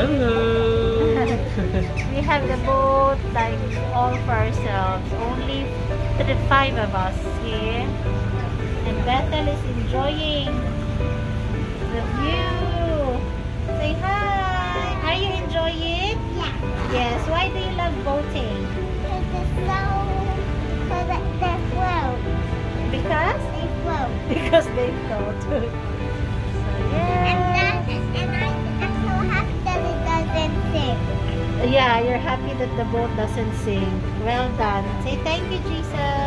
Hello! we have the boat like all for ourselves. Only three, five of us here. And Bethel is enjoying the view. Say hi! Are you enjoying? Yeah. Yes. Why do you love boating? Because they float. Because? They float. Because they float. so, yeah. Yeah, you're happy that the boat doesn't sink. Well done. Say thank you, Jesus.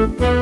Música